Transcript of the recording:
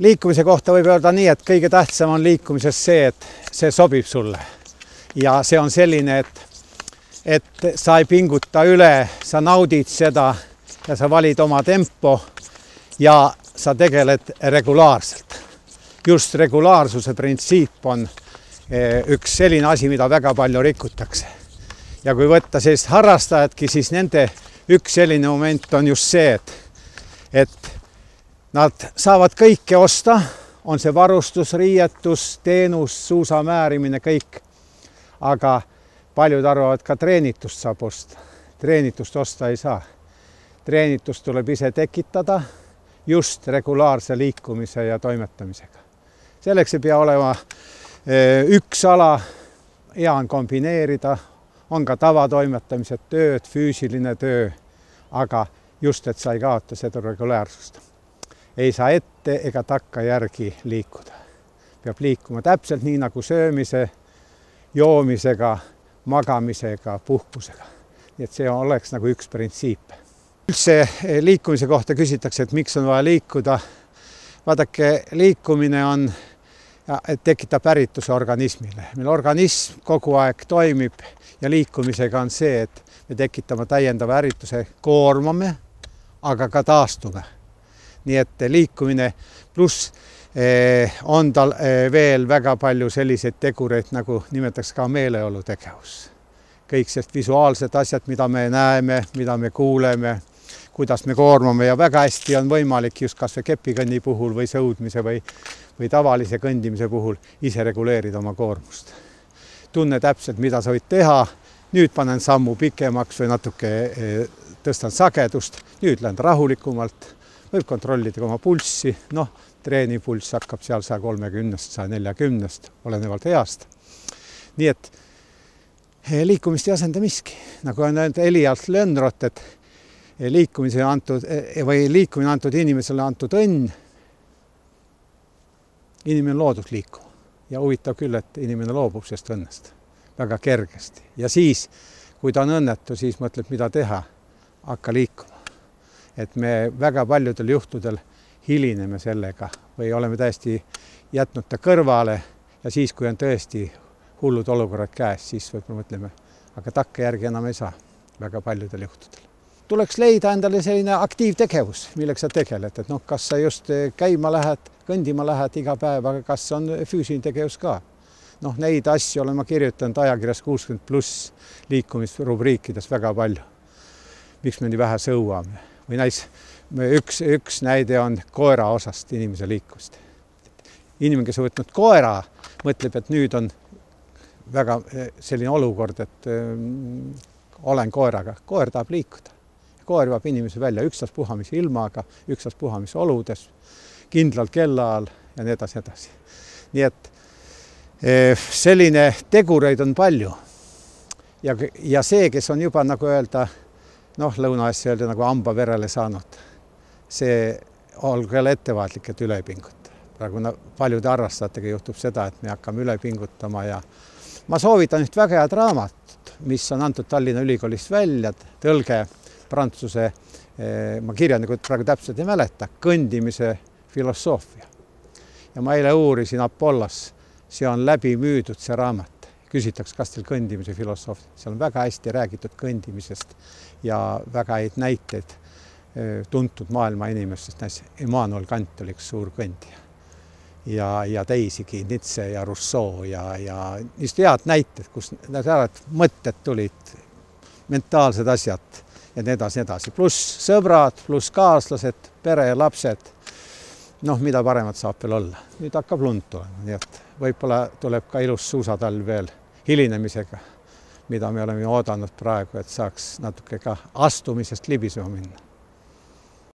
liikumise kohta võib öelda nii, et kõige tähtsam on liikumises see, et see sobib sulle. ja see on selline, et, et sa ei pinguta üle, sa naudid seda ja sa valid oma tempo ja sa tegeled regulaarselt. just regulaarsuse printsiip on eh, üks selline asi, mida väga palju rikutakse. ja kui võtta sellist harrastajatki, siis nende üks selline moment on just see, et, et Nad saavad kõike osta, on see varustus, riietus, teenus, suusa määrimine, kõik. aga paljud arvavad, ka treenitust saab osta. treenitust osta ei saa. treenitust tuleb ise tekitada just regulaarse liikumise ja toimetamisega. selleks ei pea olema eh, üks ala, hea on kombineerida, on ka tavatoimetamised, tööd, füüsiline töö, aga just, et sa ei kaota seda regulaarsust ei saa ette ega takkajärgi liikuda. peab liikuma täpselt nii nagu söömise, joomisega, magamisega, puhkusega. nii et see oleks nagu üks printsiip. üldse liikumise kohta küsitakse, et miks on vaja liikuda. vaadake, liikumine on, tekitab ärrituse organismile, meil organism kogu aeg toimib ja liikumisega on see, et me tekitame täiendava ärrituse, koormame, aga ka taastume nii et liikumine pluss eh, on tal eh, veel väga palju selliseid tegureid, nagu nimetaks ka meeleolutegevus. kõik sellised visuaalsed asjad, mida me näeme, mida me kuuleme, kuidas me koormame ja väga hästi on võimalik just kas või kepikõnni puhul või sõudmise või, või tavalise kõndimise puhul ise reguleerida oma koormust. tunne täpselt, mida sa võid teha, nüüd panen sammu pikemaks või natuke eh, tõstan sagedust, nüüd lähen rahulikumalt võib kontrollida oma pulssi, noh, treenipulss hakkab seal saja kolmekümnest, saja neljakümnest, olenevalt east. nii et eh, liikumist ei asenda miski, nagu on öelnud Elias Lönnrot, et eh, liikumise antud eh, või liikumine antud inimesele antud õnn. inimene on loodud liikuma ja huvitav küll, et inimene loobub sellest õnnest väga kergesti. Ja siis, kui ta on õnnetu, siis mõtleb, mida teha, hakka liikuma et me väga paljudel juhtudel hilineme sellega või oleme täiesti jätnud ta kõrvale ja siis, kui on tõesti hullud olukorrad käes, siis võib-olla mõtleme, aga takkajärgi enam ei saa väga paljudel juhtudel. tuleks leida endale selline aktiivtegevus, millega sa tegeled, et noh, kas sa just käima lähed, kõndima lähed iga päev, aga kas on füüsiline tegevus ka. noh, neid asju olen ma kirjutanud ajakirjas kuuskümmend pluss liikumisrubriikides väga palju. miks me nii vähe sõuame või näis, üks, üks näide on koera osast inimese liikumist. inimene, kes on võtnud koera, mõtleb, et nüüd on väga eh, selline olukord, et öö, eh, olen koeraga, koer tahab liikuda. koer veab inimese välja ükstaspuha mis ilmaga, ükstaspuha mis oludes, kindlal kellaajal ja nii edasi, edasi. nii et eh, selline tegureid on palju. ja, ja see, kes on juba nagu öelda noh, lõunaasja öelda nagu hamba verele saanud. see, olge jälle ettevaatlik, et üle ei pinguta. praegu paljude harrastajatega juhtub seda, et me hakkame üle pingutama ja ma soovitan üht väga head raamatut, mis on antud Tallinna Ülikoolist välja, tõlge prantsuse, eh, ma kirjaniku praegu täpselt ei mäleta, kõndimise filosoofia. ja ma eile uurisin Apollos, see on läbi müüdud, see raamat küsitakse, kas teil kõndimise filosoofia, seal on väga hästi räägitud kõndimisest ja väga häid näiteid tuntud maailma inimestest, näiteks Emmanuel Kant oli üks suur kõndija. ja, ja teisigi, Nietzsche ja Rousseau ja, ja niisugused head näited, kus need head mõtted tulid, mentaalsed asjad ja nii edasi, nii edasi, pluss sõbrad, pluss kaaslased, pere lapsed. noh, mida paremat saab veel olla, nüüd hakkab lund tulema, nii et võib-olla tuleb ka ilus suusatalv veel hilinemisega, mida me oleme oodanud praegu, et saaks natuke ka astumisest libisema minna